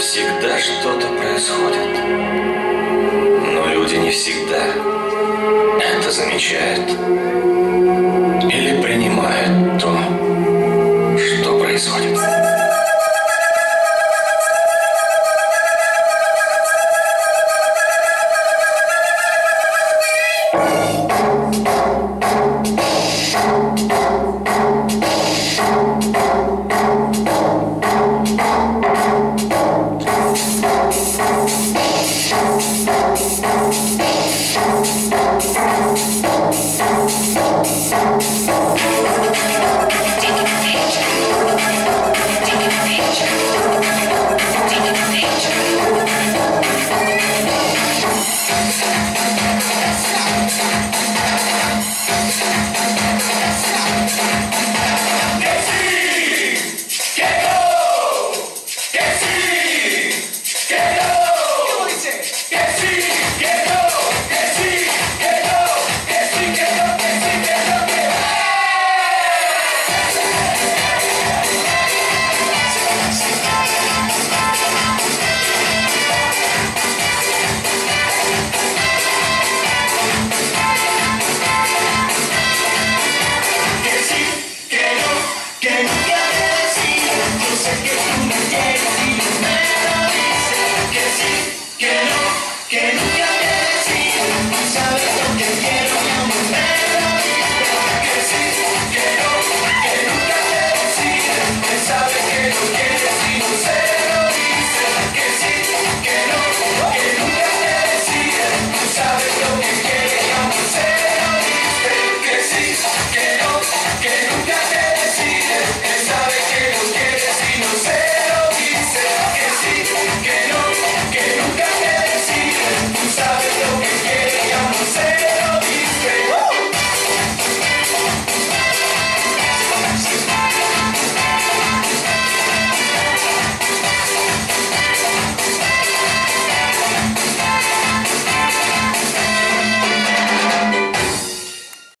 Всегда что-то происходит. Но люди не всегда это замечают.